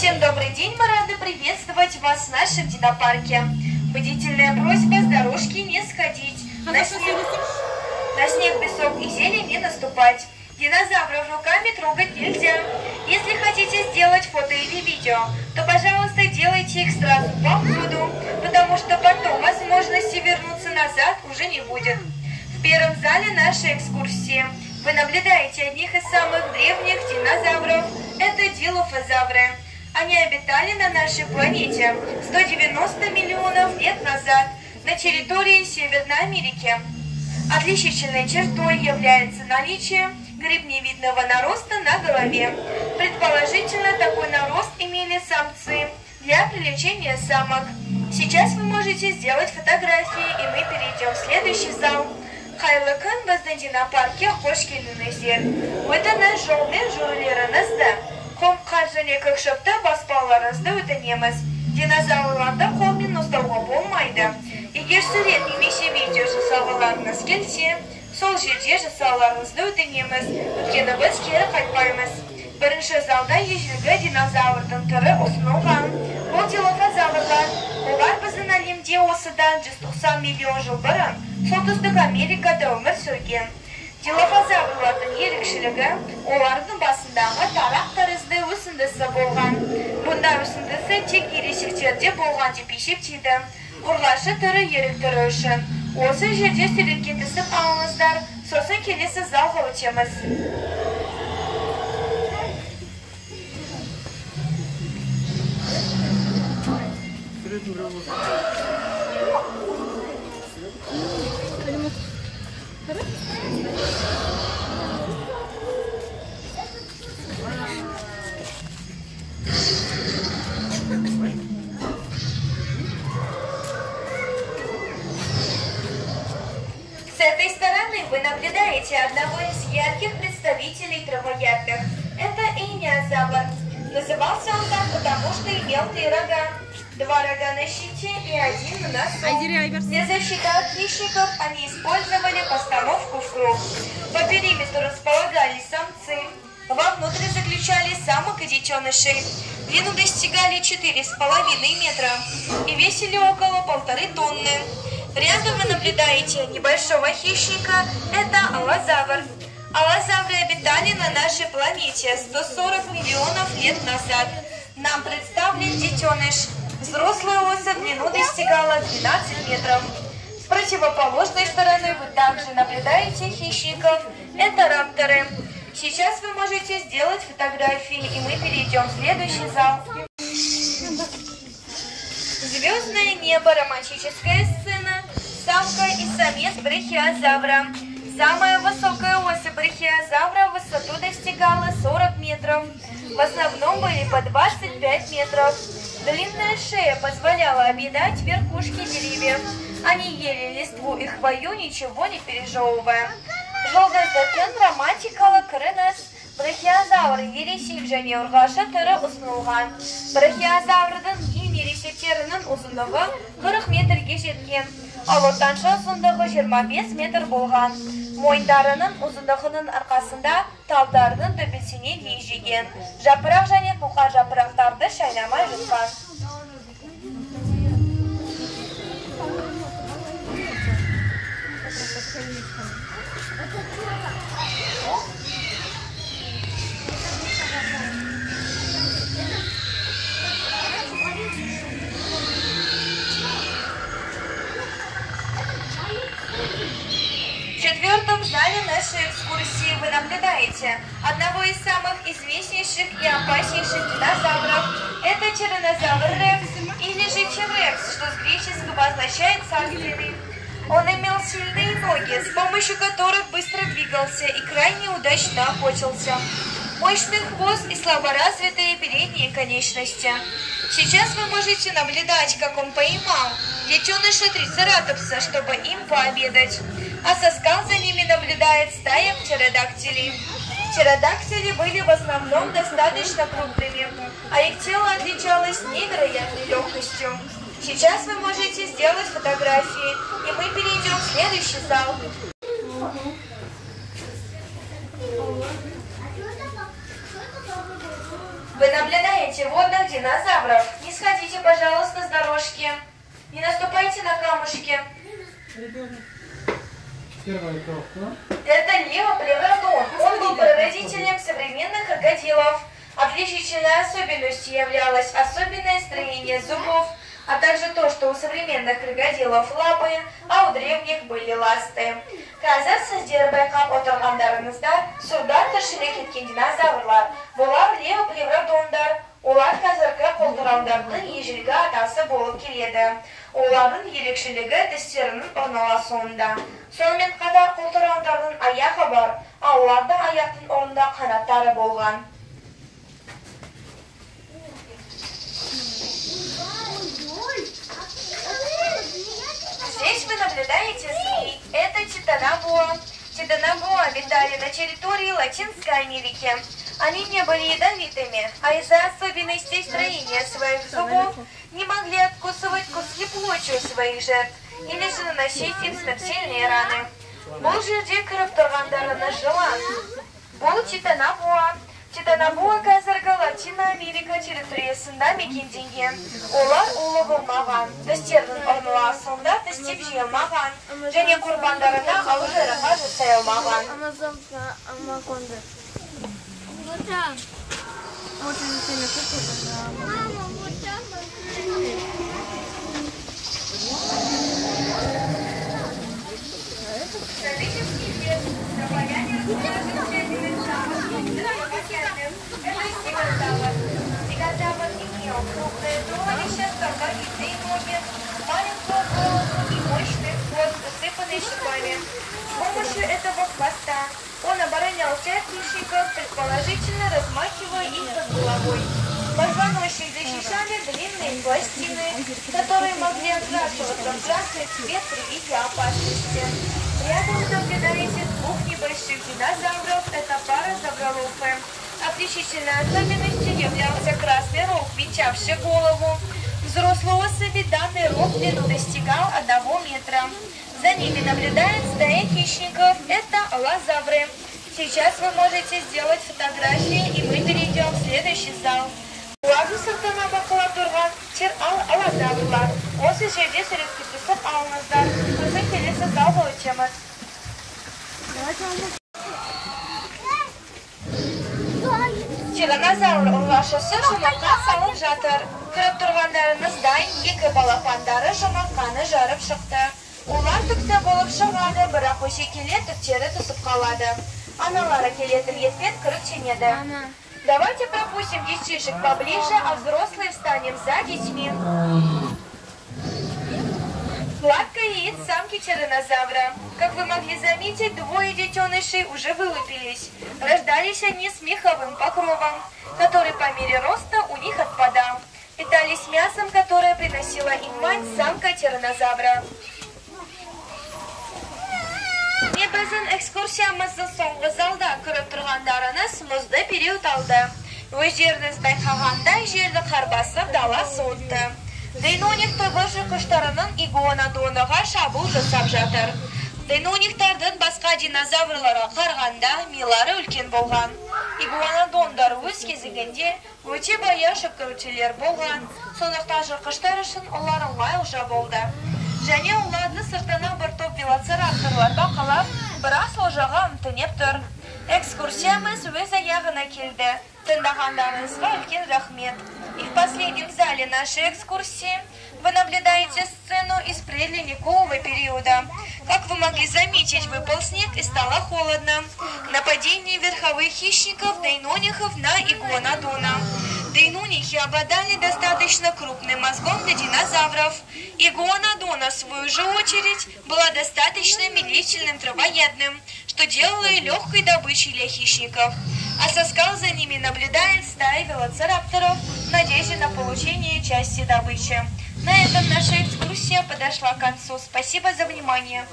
Всем добрый день, мы рады приветствовать вас в нашем динопарке. Бдительная просьба с дорожки не сходить, на снег, на снег, песок и зелень не наступать. Динозавров руками трогать нельзя. Если хотите сделать фото или видео, то, пожалуйста, делайте их сразу по входу, потому что потом возможности вернуться назад уже не будет. В первом зале нашей экскурсии вы наблюдаете одних из самых древних динозавров. Это дилофозавры. Они обитали на нашей планете 190 миллионов лет назад на территории Северной Америки. Отличительной чертой является наличие гребневидного нароста на голове. Предположительно, такой нарост имели самцы для привлечения самок. Сейчас вы можете сделать фотографии, и мы перейдем в следующий зал. Қайлы күн біздің динопаркке қош келдіңіздер. Өтініш жолмен жүрулеріңізді, қом қар және көкшөпті баспаларыңызды өтінеміз. Динозаврларды қолмен ұстауға болмайды. Егер сурет немесе видео жасауғыларыңыз келсе, сол жерде жасауларыңызды өтінеміз. Өйткені біз кері қайтпаймыз. Бірінші залда ежелгі динозаврдың түрі ұсынылған. Бұл дилофозаврлар. Олар біздің әлемде осыдан 190 миллион жыл бұрын солтүстік Америкада өмір сүрген. Дилофозаврлардың ерекшелігі олардың басындағы тарақ тәрізді өсіндісі болған. Бұнда өсіндісі тек ересектерде болған деп есептейді. Қорғашы түрі ерік түрі үшін. Осы жерде суретке түсіп алыңыздар, сосын келесі залға өтеміз. С этой стороны вы наблюдаете одного из ярких представителей травоядных. Это иниозавр. Назывался он так, потому что имел три рога. Два рога на щите и один на носу. Для защиты от хищников они использовали постановку в круг. По периметру располагались самцы. Вовнутрь заключали самок и детенышей. Длину достигали 4,5 метра и весили около полторы тонны. Рядом вы наблюдаете небольшого хищника, это аллозавр. Аллозавры обитали на нашей планете 140 миллионов лет назад. Нам представлен детеныш. Взрослая особь в длину достигала 12 метров. С противоположной стороны вы также наблюдаете хищников. Это рапторы. Сейчас вы можете сделать фотографии, и мы перейдем в следующий зал. Звездное небо, романтическая сцена, самка и самец брахиозавра. Самая высокая особь брахиозавра высоту достигала 40 метров. В основном были по 25 метров. Длинная шея позволяла объедать верхушки деревьев. Они ели листву и хвою, ничего не пережевывая. Жолдастықпен романтикалық кірініс брахиозавр ересек және ұрғашы түрі ұсынылған. Брахиозаврдың ең ересектерінің ұзындығы 40 метрге жеткен, ал ортанша ұзындығы 25 метр болған. Мойындарының ұзындығының арқасында талдарының төбесіне жеген. Жапырақ және қоқа жапырақтарды шайнамай жұтқан. Известнейших и опаснейших динозавров. Это тиранозавр Рекс или же Черекс, что с греческого означает царственный. Он имел сильные ноги, с помощью которых быстро двигался и крайне удачно охотился. Мощный хвост и слаборазвитые передние конечности. Сейчас вы можете наблюдать, как он поймал детеныша трицератопса, чтобы им пообедать. А со скал за ними наблюдает стая птеродактилей. Птеродактили были в основном достаточно крупными, а их тело отличалось невероятной легкостью. Сейчас вы можете сделать фотографии, и мы перейдем в следующий зал. Вы наблюдаете водных динозавров, не сходите, пожалуйста, с дорожки. Не наступайте на камушки. Это леоплевродон. Он был прародителем современных крокодилов. Отличительной особенностью являлось особенное строение зубов, а также то, что у современных крокодилов лапы, а у древних были ласты. Қазір сіздер байқап отырғандарыңызда суда тіршілік еткен динозаврлар. Бұлар леоплевродондар. Олар қазіргі қолтырауындардың ежелгі атасы болып келеді. Олардың ерекшелігі тістерінің орналасуында. Сонымен қатар қолтырауындардың аяғы бар, ал аяқтың орнында қанаттары болған. Здесь вы наблюдаете змей. Это титанобоа. Титанобоа обитали на территории Латинской Америки. Они не были ядовитыми, а из-за особенностей строения своих зубов не могли откусывать куски плоти у своих жертв или же наносить им смертельные раны. Бұл жерде кіріп тұрғандарына жылан. Бұл титанобоа. Титанобоа қазіргі Латина Америка территориясында мекенденген. Олар улы болмаған, тістердің орналасуында тістеп жиылмаған, және құрбандарына ауыр жарақат жасай алмаған. Там. Вот он сильно Мама, вот там. Исторический вес. Дополнение расположения динозавров. Это стегозавр. Стегозавр имел крупное туловище, столбовидные ноги, маленькую голову и мощный хвост, усыпанный шипами. С помощью этого хвоста хищников, предположительно размахивая их над головой. Позвоночник защищали длинные пластины, которые могли отбрасываться в красный цвет при виде опасности. Рядом наблюдаете двух небольших динозавров, это пара завролупы. Отличительной особенностью являлся красный рог, венчавший голову. Взрослой особи данный рог длину достигал одного метра. За ними наблюдает стая хищников, это аллозавры. Сейчас вы можете сделать фотографии, и мы перейдем в следующий зал. Олардың сыртына бақылап тұрған тер ал алазаврлар. Осы жерде суретке түсіп алыңыздар. Сосын келесі залға өтеміз. Тиранозавр ұрлашысы жұмыртқа салып жатыр. Көріп тұрғандарыңыз дайын екі балапандары жұмыртқаны жарып шықты. Олар түкті болып шығады, бірақ өше келе түктері түсіп қалады. Аналары келетін етпен күріктенеді. Мама. Давайте пропустим детишек поближе, а взрослые встанем за детьми. Гладкое яиц самки тиранозавра. Как вы могли заметить, двое детенышей уже вылупились. Рождались они с меховым покровом, который по мере роста у них отпадал. Питались мясом, которое приносила им мать самка тиранозавра. Біздің экскурсиямыздың соңғы залда көріп тұрғандарыңыз мұзды период алды. Өздеріңіз байқағандай жерді қар басып дала суытты. Дейноник құштарының игуанодоныға шабуыл жасап жатыр. Дейнониктардың басқа динозаврларға қарғанда милары үлкен болған. Игуанодондар өз кезігінде өте баяу шөпкірушілер болған, сондықтан жырқыштар үшін олар оңай олжа болды. Және оларды сыртына бір топ велоцирапторлар бақылап, біраз олжаға үмтінеп тұр. Экскурсиямыз өз аяғына келді. Тыңдағандарыңызға үлкен рахмет. И в последнем зале нашей экскурсии вы наблюдаете сцену из предледникового периода. Как вы могли заметить, выпал снег и стало холодно. Нападение верховых хищников дейнонихов на игуанодона. Дейнонихи обладали достаточно крупным мозгом для динозавров. Игуанодона, в свою же очередь, была достаточно медлительным травоядным, что делало ее легкой добычей для хищников. А со скал за ними наблюдает стая велоцирапторов в надежде на получение части добычи. На этом наша экскурсия подошла к концу. Спасибо за внимание.